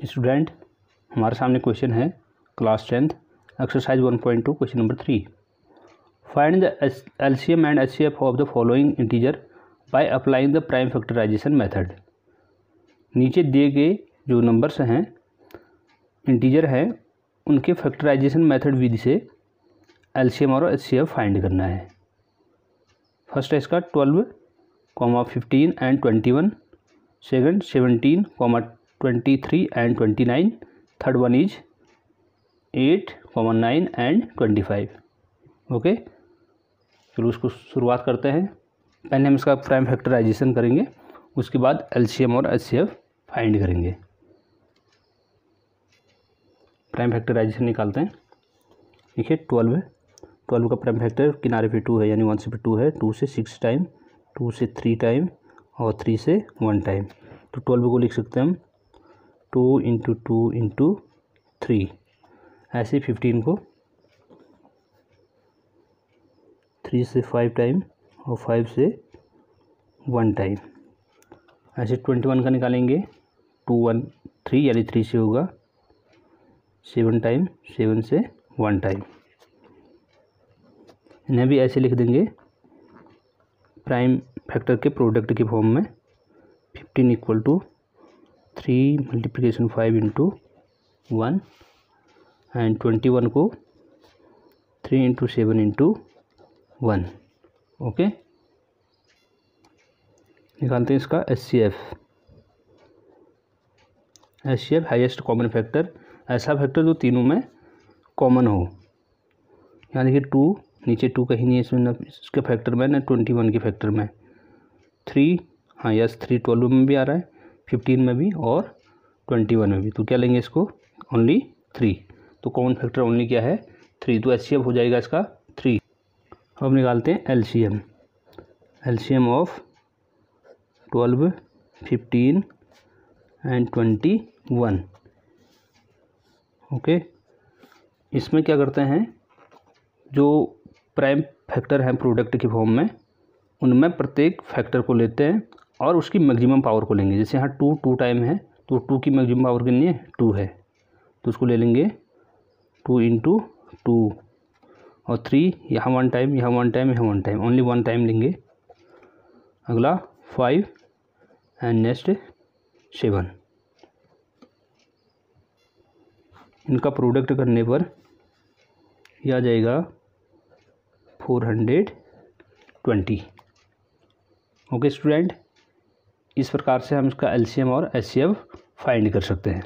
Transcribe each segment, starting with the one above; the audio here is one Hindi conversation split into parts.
स्टूडेंट, हमारे सामने क्वेश्चन है, class tenth, exercise one point two, question number three. Find the L C M and H C F of the following integer by applying the prime factorisation method नीचे दिए गए जो नंबर्स हैं इंटीजर हैं, उनके फैक्टराइजेशन मेथड विधि से एल सी एम और एच सी एफ़ फाइंड करना है। फ़र्स्ट है इसका twelve comma fifteen and twenty one second seventeen comma twenty three and twenty nine third one is eight comma nine and twenty five okay चलो उसको शुरुआत करते हैं। पहले हम इसका प्राइम फैक्टराइजेशन करेंगे। उसके बाद एलसीएम और एच फाइंड करेंगे। प्राइम फैक्टराइजेशन निकालते हैं। देखिए ट्वेल्व ट्वेल्व का प्राइम फैक्टर किनारे पे टू है, यानी वन से पे टू है। टू से सिक्स टाइम टू से थ्री टाइम और थ्री से वन टाइम तो ट्वेल्व को लिख सकते हैं हम। Two into two into three, ऐसे फिफ्टीन को थ्री से फाइव टाइम और फाइव से वन टाइम ऐसे ट्वेंटी वन का निकालेंगे टू वन थ्री यानी थ्री से होगा सेवन टाइम सेवन से वन टाइम इन्हें भी ऐसे लिख देंगे प्राइम फैक्टर के प्रोडक्ट के फॉर्म में fifteen equal to three multiplication five into one and twenty one को three into seven into one okay निकालते हैं इसका S C F S C F highest common factor ऐसा फैक्टर जो तीनों में कॉमन हो। यहाँ देखिए टू नीचे टू कहीं नहीं है, इसमें न इसके फैक्टर में, ना ट्वेंटी वन के फैक्टर में। थ्री हाँ यस थ्री ट्वेल्व में भी आ रहा है। फिफ्टीन में भी और ट्वेंटी वन में भी। तो क्या लेंगे इसको? ओनली थ्री तो कॉमन फैक्टर ओनली क्या है? थ्री तो एच हो जाएगा इसका थ्री अब निकालते हैं L C M L C M of twelve fifteen and twenty one okay इसमें क्या करते हैं? जो प्राइम फैक्टर हैं प्रोडक्ट के फॉर्म में, उनमें प्रत्येक फैक्टर को लेते हैं। और उसकी मैक्सिमम पावर को लेंगे। जैसे यहाँ टू टू टाइम है तो टू की मैक्सिमम पावर कितनी है टू है। तो उसको ले लेंगे टू इंटू टू और थ्री, यहाँ वन टाइम, यहाँ वन टाइम, यहाँ one time. Only one time लेंगे। अगला फाइव एंड नेक्स्ट सेवन। इनका प्रोडक्ट करने पर यह आ जाएगा four hundred twenty. Okay student इस प्रकार से हम इसका एलसीएम और एच फाइंड कर सकते हैं।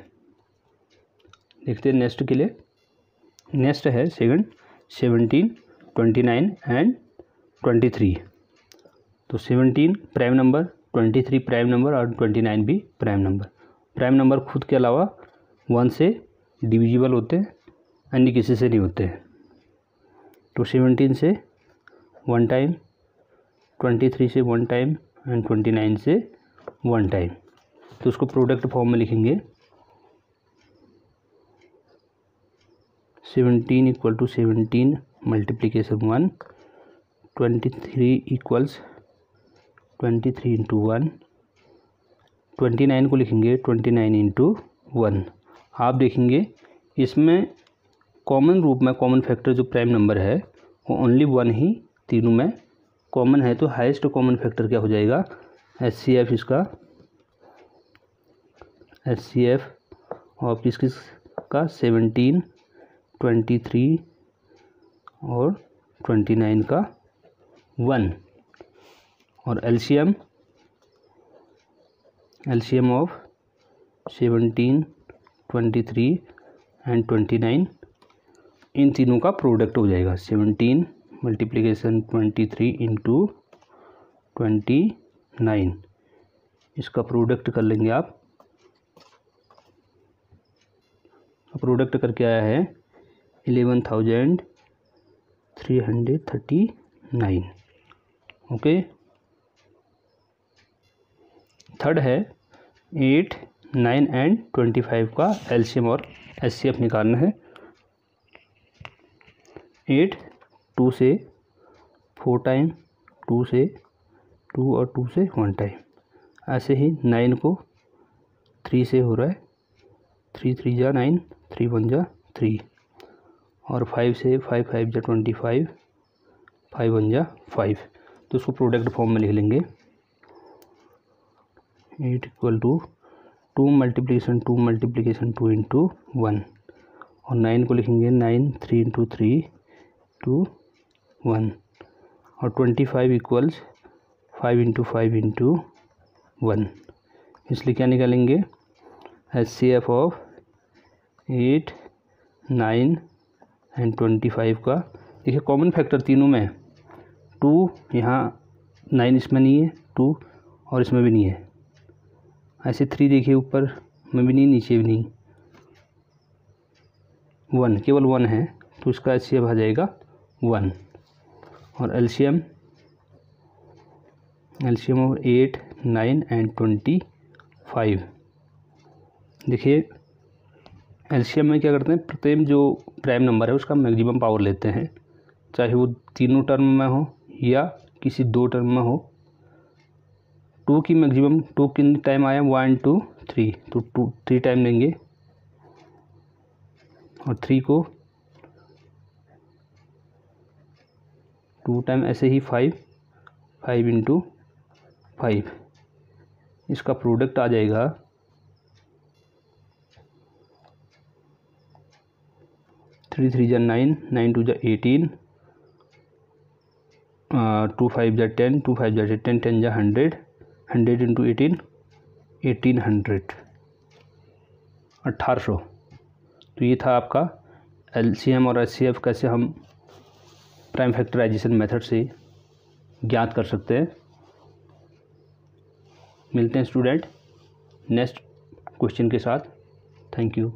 देखते हैं नेक्स्ट के लिए। नेक्स्ट है second seventeen, twenty nine and twenty three. तो seventeen prime number, twenty three prime number और ट्वेंटी नाइन भी प्राइम नंबर। प्राइम नंबर खुद के अलावा वन से डिविजिबल होते हैं, अन्य किसी से नहीं होते हैं। तो सेवनटीन से वन टाइम, ट्वेंटी थ्री से one time and twenty nine से वन टाइम। तो उसको प्रोडक्ट फॉर्म में लिखेंगे। Seventeen equal to seventeen multiplication one. Twenty three equals twenty three into one. Twenty nine को लिखेंगे ट्वेंटी नाइन इंटू वन। आप देखेंगे, इसमें कॉमन रूप में कॉमन फैक्टर जो प्राइम नंबर है, वो ओनली वन ही तीनों में कॉमन है तो हाईएस्ट कॉमन फैक्टर क्या हो जाएगा? एच सी एफ़ इसका। एस सी एफ़ और किस किस का? सेवनटीन, ट्वेंटी थ्री और ट्वेंटी नाइन का वन। और L C M L C M of seventeen, twenty three and twenty nine. इन तीनों का प्रोडक्ट हो जाएगा। Seventeen multiplication twenty three into twenty nine. इसका प्रोडक्ट कर लेंगे आप। प्रोडक्ट करके आया है eleven thousand three hundred thirty nine. Okay. Third है eight, nine and twenty five का एलसीएम और एचसीएफ निकालना है। एट, टू से, फोर टाइम, टू से टू और टू से वन टाइम। ऐसे ही नाइन को थ्री से हो रहा है। थ्री थ्री जा नाइन, थ्री वन जा थ्री। और फाइव से फाइव फाइव जा ट्वेंटी फाइव फाइव वन जा फाइव। तो उसको प्रोडक्ट फॉर्म में लिख लेंगे। Eight equal to two multiplication two multiplication, two into one. और नाइन को लिखेंगे nine, three into three, two one. और twenty five equals five into five into one. इसलिए क्या निकालेंगे? H C F of eight nine and twenty five का। देखिए कॉमन फैक्टर तीनों में टू यहाँ नाइन इसमें नहीं है टू और इसमें भी नहीं है। ऐसे थ्री देखिए ऊपर, में भी नहीं, नीचे भी नहीं। वन केवल वन है तो इसका एच सी एफ़ आ जाएगा वन और LCM LCM of eight, nine and twenty five. देखिए एल्शियम में क्या करते हैं, प्रत्येक जो प्राइम नंबर है, उसका मैक्सिमम पावर लेते हैं। चाहे वो तीनों टर्म में हो या किसी दो टर्म में हो। टू की मैक्सिमम, टू कितनी टाइम आया वन, टू, थ्री। तो टू, थ्री टाइम लेंगे। और थ्री को टू टाइम ऐसे ही फाइव फाइव इंटू फाइव इसका प्रोडक्ट आ जाएगा। थ्री थ्री जा नाइन नाइन टू जा एटीन टू फाइव जा टेन टू फाइव जा टेन टेन जा hundred hundred into eighteen eighteen hundred अट्ठारह सौ। तो ये था आपका एल सी एम और एस सी एफ़ कैसे हम प्राइम फैक्टराइजेशन मेथड से ज्ञात कर सकते हैं। मिलते हैं स्टूडेंट नेक्स्ट क्वेश्चन के साथ। Thank you.